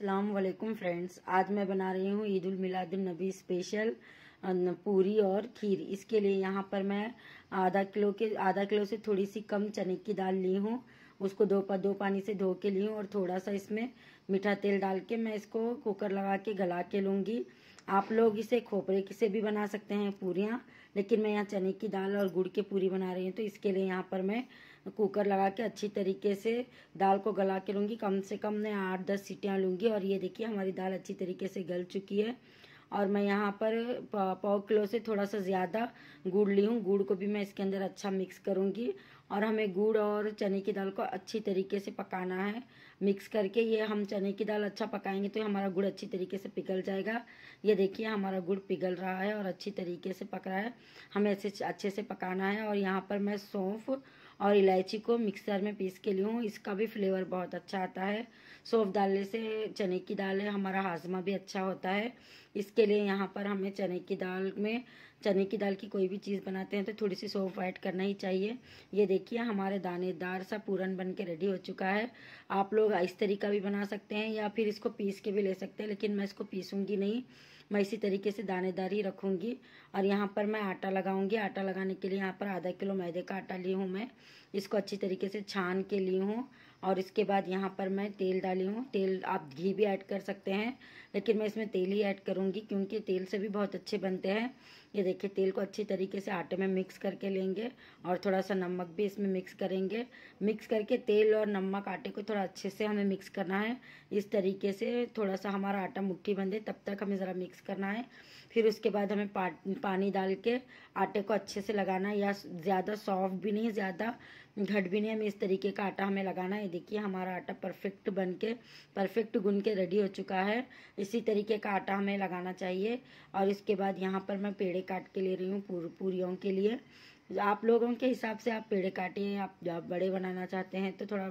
वालेकुम फ्रेंड्स। आज मैं बना रही हूँ ईद उल मिलादुल नबी स्पेशल पूरी और खीर। इसके लिए यहाँ पर मैं आधा किलो के, आधा किलो से थोड़ी सी कम चने की दाल ली हूँ। उसको दो दो पानी से धो के ली हूँ और थोड़ा सा इसमें मीठा तेल डाल के मैं इसको कुकर लगा के गला के लूँगी। आप लोग इसे खोपरे से भी बना सकते हैं पूरियाँ, लेकिन मैं यहाँ चने की दाल और गुड़ के पूरी बना रही हूँ तो इसके लिए यहाँ पर मैं कुकर लगा के अच्छी तरीके से दाल को गला के लूँगी। कम से कम मैं आठ, दस सीटियाँ लूँगी और ये देखिए हमारी दाल अच्छी तरीके से गल चुकी है। और मैं यहाँ पर पाव किलो से थोड़ा सा ज़्यादा गुड़ ली हूँ। गुड़ को भी मैं इसके अंदर अच्छा मिक्स करूँगी। और हमें गुड़ और चने की दाल को अच्छी तरीके से पकाना है। मिक्स करके ये हम चने की दाल अच्छा पकाएँगे तो हमारा गुड़ अच्छी तरीके से पिघल जाएगा। ये देखिए हमारा गुड़ पिघल रहा है और अच्छी तरीके से पक रहा है। हमें ऐसे अच्छे से पकाना है और यहाँ पर मैं सौंफ और इलायची को मिक्सर में पीस के लिए हूँ इसका भी फ्लेवर बहुत अच्छा आता है। सौंफ डालने से चने की दाल है, हमारा हाजमा भी अच्छा होता है। इसके लिए यहाँ पर हमें चने की दाल में चने की दाल की कोई भी चीज़ बनाते हैं तो थोड़ी सी सौंफ ऐड करना ही चाहिए। ये देखिए, हमारे दानेदार सा पूरन बन के रेडी हो चुका है। आप लोग इस तरीका भी बना सकते हैं या फिर इसको पीस के भी ले सकते हैं, लेकिन मैं इसको पीसूँगी नहीं। मैं इसी तरीके से दानेदार ही रखूँगी। और यहाँ पर मैं आटा लगाऊँगी। आटा लगाने के लिए यहाँ पर आधा किलो मैदे का आटा ली हूँ मैं। इसको अच्छी तरीके से छान के ली हूँ। और इसके बाद यहाँ पर मैं तेल डाली हूँ। तेल आप घी भी ऐड कर सकते हैं। लेकिन मैं इसमें तेल ही ऐड करूँगी क्योंकि तेल से भी बहुत अच्छे बनते हैं। ये देखिए तेल को अच्छी तरीके से आटे में मिक्स करके लेंगे और थोड़ा सा नमक भी इसमें मिक्स करेंगे। मिक्स करके तेल और नमक आटे को थोड़ा अच्छे से हमें मिक्स करना है। इस तरीके से थोड़ा सा हमारा आटा मुट्ठी बंधे तब तक हमें ज़रा मिक्स करना है। फिर उसके बाद हमें पा, पानी डाल के आटे को अच्छे से लगाना है। या ज़्यादा सॉफ्ट भी नहीं ज़्यादा घट भी नहीं हमें इस तरीके का आटा हमें लगाना है। देखिए हमारा आटा परफेक्ट बन के परफेक्ट गुन के रेडी हो चुका है। इसी तरीके का आटा हमें लगाना चाहिए। और इसके बाद यहाँ पर मैं पेड़े काट के ले रही हूँ पूर, पूरियों के लिए। आप लोगों के हिसाब से आप पेड़े काटिए आप जब बड़े बनाना चाहते हैं तो थोड़ा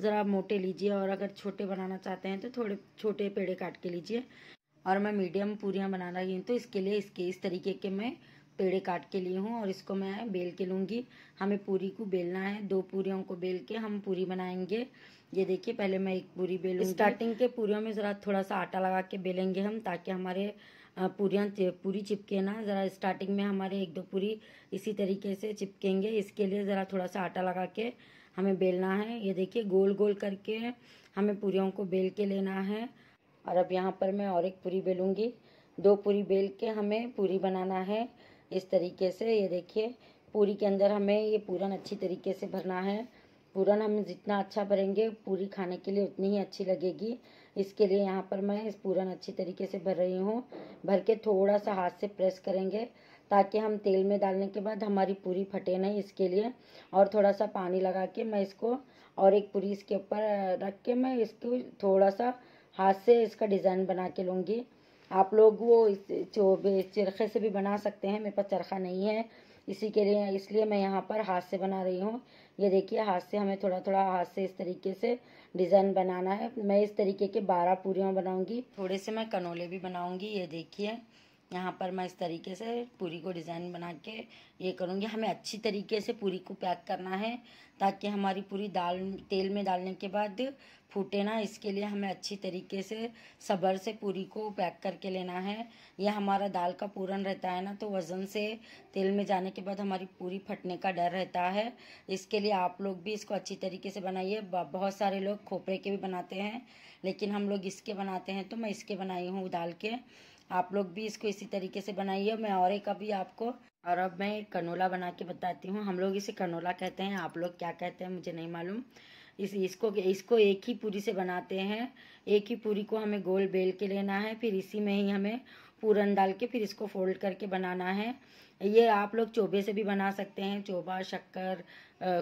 ज़रा मोटे लीजिए और अगर छोटे बनाना चाहते हैं तो थोड़े छोटे पेड़े काट के लीजिए। और मैं मीडियम पूरियाँ बना रही हूँ तो इसके लिए इसके इस तरीके के मैं पेड़े काट के लिए हूँ और इसको मैं बेल के लूँगी। हमें पूरी को बेलना है दो पूरियों को बेल के हम पूरी बनाएँगे। ये देखिए, पहले मैं एक पूरी बेलूँ स्टार्टिंग के पूरियों में ज़रा थोड़ा सा आटा लगा के बेलेंगे हम, ताकि हमारे पूरियाँ पूरी चिपके ना। ज़रा स्टार्टिंग में हमारे एक दो पूरी इसी तरीके से चिपकेंगे। इसके लिए ज़रा थोड़ा सा आटा लगा के हमें बेलना है। ये देखिए, गोल गोल करके हमें पूरियों को बेल के लेना है। और अब यहाँ पर मैं और एक पूरी बेलूँगी। दो पूरी बेल के हमें पूरी बनाना है। इस तरीके से ये देखिए, पूरी के अंदर हमें ये पूरन अच्छी तरीके से भरना है। पूरन हम जितना अच्छा भरेंगे, पूरी खाने के लिए उतनी ही अच्छी लगेगी। इसके लिए यहाँ पर मैं इस पूरन अच्छी तरीके से भर रही हूँ। भर के थोड़ा सा हाथ से प्रेस करेंगे ताकि हम तेल में डालने के बाद हमारी पूरी फटे नहीं इसके लिए। और थोड़ा सा पानी लगा के मैं इसको और एक पूरी इसके ऊपर रख के मैं इसको थोड़ा सा हाथ से इसका डिज़ाइन बना के लूँगी। आप लोग वो चोबे चरखे से भी बना सकते हैं, मेरे पास चरखा नहीं है। इसी के लिए, इसलिए मैं यहाँ पर हाथ से बना रही हूँ। ये देखिए हाथ से हमें थोड़ा थोड़ा हाथ से इस तरीके से डिज़ाइन बनाना है। मैं इस तरीके के बारह पूरियाँ बनाऊँगी। थोड़े से मैं कनोले भी बनाऊँगी, ये देखिए। यहाँ पर मैं इस तरीके से पूरी को डिज़ाइन बना के ये करूँगी। हमें अच्छी तरीके से पूरी को पैक करना है ताकि हमारी पूरी दाल, तेल में डालने के बाद फूटे ना। इसके लिए हमें अच्छी तरीके से सब्र से पूरी को पैक करके लेना है। यह हमारा दाल का पूरन रहता है ना तो वज़न से तेल में जाने के बाद हमारी पूरी फटने का डर रहता है। इसके लिए आप लोग भी इसको अच्छी तरीके से बनाइए। बहुत सारे लोग खोपरे के भी बनाते हैं, लेकिन हम लोग इसके बनाते हैं तो मैं इसके बनाई हूँ दाल के। आप लोग भी इसको इसी तरीके से बनाइए। मैं और एक अभी आपको, और अब मैं कनोला बना के बताती हूँ। हम लोग इसे कनोला कहते हैं। आप लोग क्या कहते हैं मुझे नहीं मालूम। इस, इसको इसको एक ही पूरी से बनाते हैं। एक ही पूरी को हमें गोल बेल के लेना है। फिर इसी में ही हमें पूरन डाल के फिर इसको फोल्ड करके बनाना है। ये आप लोग चोबे से भी बना सकते हैं। चोबा, शक्कर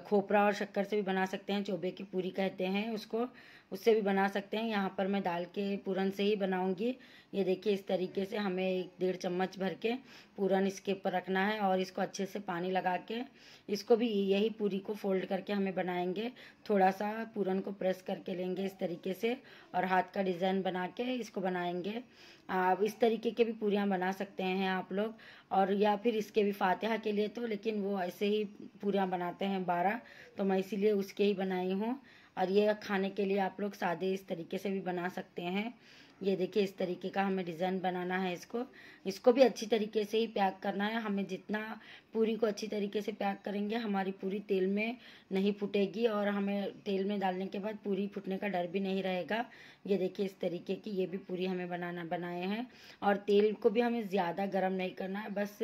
खोपरा और शक्कर से भी बना सकते हैं। चोबे की पूरी कहते हैं उसको। उससे भी बना सकते हैं। यहाँ पर मैं दाल के पूरन से ही बनाऊँगी। ये देखिए, इस तरीके से हमें एक डेढ़ चम्मच भर के पूरन इसके ऊपर रखना है और इसको अच्छे से पानी लगा के इसको भी यही पूरी को फोल्ड करके हमें बनाएँगे। थोड़ा सा पूरन को प्रेस करके लेंगे इस तरीके से और हाथ का डिज़ाइन बना के इसको बनाएँगे। आप इस तरीके के भी पूरियाँ बना सकते हैं आप लोग और या फिर इसके भी फातिहा के लिए तो लेकिन वो ऐसे ही पूरियाँ बनाते हैं बारह तो मैं इसीलिए उसके ही बनाई हूँ। और ये खाने के लिए आप लोग सादे इस तरीके से भी बना सकते हैं। ये देखिए, इस तरीके का हमें डिज़ाइन बनाना है इसको। इसको भी अच्छी तरीके से ही पैक करना है। हमें जितना पूरी को अच्छी तरीके से पैक करेंगे, हमारी पूरी तेल में नहीं फूटेगी और हमें तेल में डालने के बाद पूरी फूटने का डर भी नहीं रहेगा। ये देखिए, इस तरीके की ये भी पूरी हमें बनाना, बनाए हैं। और तेल को भी हमें ज़्यादा गर्म नहीं करना है। बस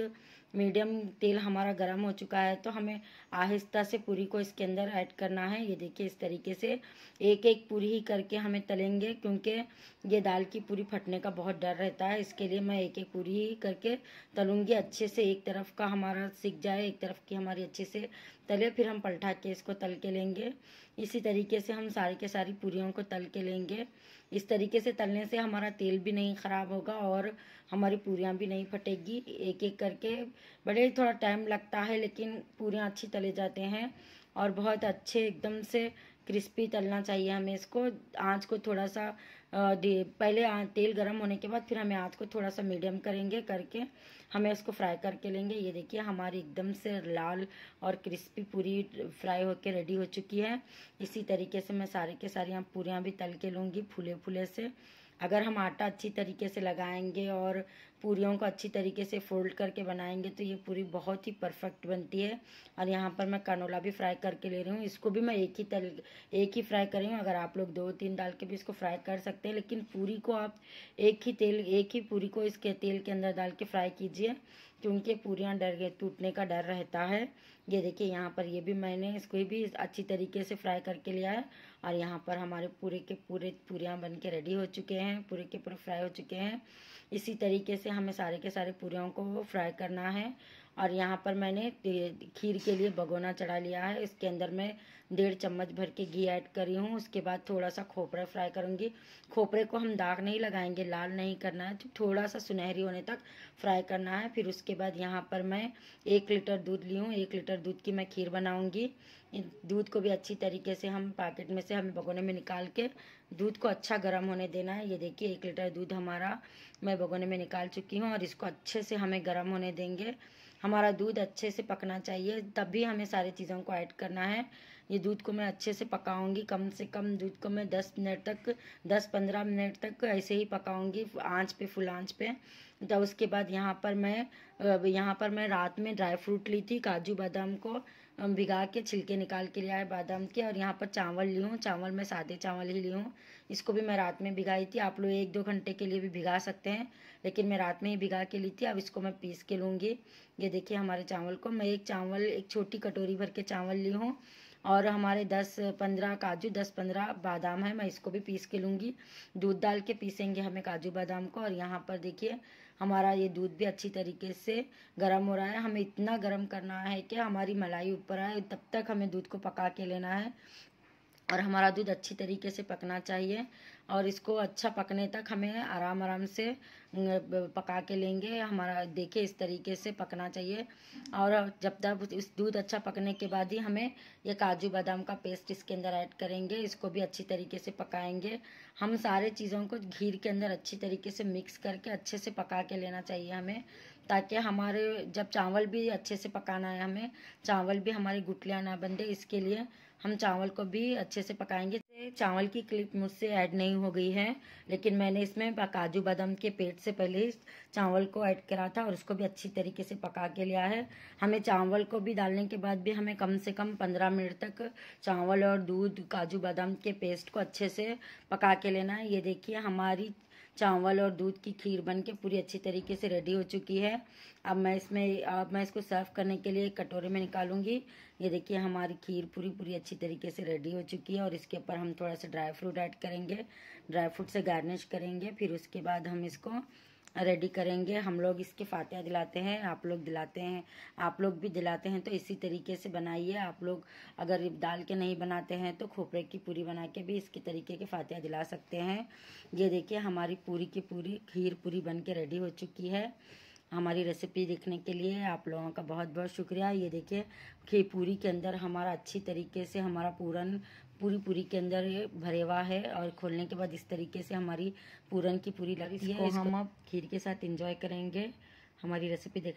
मीडियम तेल हमारा गर्म हो चुका है तो हमें आहिस्ता से पूरी को इसके अंदर ऐड करना है। ये देखिए, इस तरीके से एक एक पूरी ही करके हमें तलेंगे, क्योंकि ये दाल की पूरी फटने का बहुत डर रहता है। इसके लिए मैं एक एक पूरी ही करके तलूँगी, अच्छे से एक तरफ़ का हमारा सीख जाए, एक तरफ़ की हमारी अच्छे से तले, फिर हम पलटा के इसको तल के लेंगे। इसी तरीके से हम सारी के सारी पूरियों को तल के लेंगे। इस तरीके से तलने से हमारा तेल भी नहीं ख़राब होगा और हमारी पूरियाँ भी नहीं फटेगी एक एक करके। बड़े थोड़ा टाइम लगता है, लेकिन पूरियाँ अच्छी तले जाते हैं और बहुत अच्छे एकदम से क्रिस्पी तलना चाहिए हमें इसको। आँच को थोड़ा सा पहले तेल गर्म होने के बाद फिर हमें आँच को थोड़ा सा मीडियम करेंगे, करके हमें इसको फ्राई करके लेंगे। ये देखिए, हमारी एकदम से लाल और क्रिस्पी पूरी फ्राई होकर रेडी हो चुकी है। इसी तरीके से मैं सारे के सारे यहाँ पूरियाँ भी तल के लूँगी फूले फूले से। अगर हम आटा अच्छी तरीके से लगाएँगे और पूरियों को अच्छी तरीके से फोल्ड करके बनाएँगे तो ये पूरी बहुत ही परफेक्ट बनती है। और यहाँ पर मैं कनोला भी फ्राई करके ले रही हूँ। इसको भी मैं एक ही तल, एक ही फ्राई कर रही हूँ। अगर आप लोग दो तीन डाल के भी इसको फ्राई कर सकते हैं, लेकिन पूरी को आप एक ही तेल, एक ही पूरी को इसके तेल के अंदर डाल के फ्राई कीजिए, क्योंकि पूरियाँ डर गए, टूटने का डर रहता है। ये देखिए, यहाँ पर ये भी मैंने इसको भी अच्छी तरीके से फ्राई करके लिया है। और यहाँ पर हमारे पूरे के पूरे पूरियाँ बन के रेडी हो चुके हैं, पूरे के पूरे फ्राई हो चुके हैं। इसी तरीके से हमें सारे के सारे पूरियों को फ्राई करना है। और यहाँ पर मैंने खीर के लिए भगोना चढ़ा लिया है। इसके अंदर मैं डेढ़ चम्मच भर के घी ऐड करी हूँ। उसके बाद थोड़ा सा खोपरा फ्राई करूँगी। खोपरे को हम दाग नहीं लगाएँगे, लाल नहीं करना है। थोड़ा सा सुनहरी होने तक फ्राई करना है। फिर उसके बाद यहाँ पर मैं एक लीटर दूध ली हूँ। एक लीटर दूध की मैं खीर बनाऊँगी। दूध को भी अच्छी तरीके से हम पैकेट में से हमें भगोने में निकाल के दूध को अच्छा गर्म होने देना है। ये देखिए, एक लीटर दूध हमारा, मैं भगोने में निकाल चुकी हूँ और इसको अच्छे से हमें गर्म होने देंगे। हमारा दूध अच्छे से पकना चाहिए, तब भी हमें सारी चीज़ों को ऐड करना है। ये दूध को मैं अच्छे से पकाऊँगी, कम से कम दूध को मैं दस मिनट तक, दस पंद्रह मिनट तक ऐसे ही पकाऊँगी, आँच पे, फुल आँच पे। तो उसके बाद यहाँ पर मैं यहाँ पर मैं रात में ड्राई फ्रूट ली थी, काजू बादाम को। भिगा के, छिलके निकाल के लिया है बादाम के और यहाँ पर चावल ली हूँ। चावल मैं सादे चावल ही ली हूँ। इसको भी मैं रात में भिगाई थी। आप लोग एक दो घंटे के लिए भी भिगा सकते हैं, लेकिन मैं रात में ही भिगा के ली थी। अब इसको मैं पीस के लूँगी। ये देखिए हमारे चावल को। मैं एक चावल, एक छोटी कटोरी भर के चावल ली हूँ। और हमारे दस पंद्रह काजू, दस पंद्रह बादाम है, मैं इसको भी पीस के लूँगी। दूध डाल के पीसेंगे हमें काजू बादाम को, और यहाँ पर देखिए, हमारा ये दूध भी अच्छी तरीके से गर्म हो रहा है। हमें इतना गर्म करना है कि हमारी मलाई ऊपर आए, तब तक हमें दूध को पका के लेना है। और हमारा दूध अच्छी तरीके से पकना चाहिए। और इसको अच्छा पकने तक हमें आराम आराम से पका के लेंगे। हमारा, देखिए, इस तरीके से पकना चाहिए। और जब तक इस दूध अच्छा पकने के बाद ही हमें ये काजू बादाम का पेस्ट इसके अंदर ऐड करेंगे। इसको भी अच्छी तरीके से पकाएँगे। हम सारे चीज़ों को घीर के अंदर अच्छी तरीके से मिक्स करके अच्छे से पका के लेना चाहिए हमें, ताकि हमारे, जब चावल भी अच्छे से पकाना है हमें, चावल भी हमारी गुटलियाँ ना बन दे इसके लिए हम चावल को भी अच्छे से पकाएँगे। चावल की क्लिप मुझसे ऐड नहीं हो गई है, लेकिन मैंने इसमें काजू बादाम के पेट से पहले चावल को ऐड करा था और उसको भी अच्छी तरीके से पका के लिया है। हमें चावल को भी डालने के बाद भी हमें कम से कम पंद्रह मिनट तक चावल और दूध, काजू बादाम के पेस्ट को अच्छे से पका के लेना है। ये देखिए, हमारी चावल और दूध की खीर बन के पूरी अच्छी तरीके से रेडी हो चुकी है। अब मैं इसमें, अब मैं इसको सर्व करने के लिए कटोरे में निकालूँगी। ये देखिए, हमारी खीर पूरी पूरी अच्छी तरीके से रेडी हो चुकी है और इसके ऊपर हम थोड़ा सा ड्राई फ्रूट ऐड करेंगे। ड्राई फ्रूट से गार्निश करेंगे, फिर उसके बाद हम इसको रेडी करेंगे। हम लोग इसके फातिहा दिलाते हैं, आप लोग दिलाते हैं, आप लोग भी दिलाते हैं तो इसी तरीके से बनाइए। आप लोग अगर दाल के नहीं बनाते हैं तो खोपरे की पूरी बना के भी इसके तरीके के फातिहा दिला सकते हैं। ये देखिए, हमारी पूरी की पूरी खीर पूरी बन के रेडी हो चुकी है। हमारी रेसिपी देखने के लिए आप लोगों का बहुत बहुत शुक्रिया। ये देखिए कि पूरी के अंदर हमारा अच्छी तरीके से हमारा पूरन पूरी पूरी के अंदर भरे हुआ है और खोलने के बाद इस तरीके से हमारी पूरन की पूरी लगती है। इसको हम अब खीर के साथ इंजॉय करेंगे। हमारी रेसिपी देख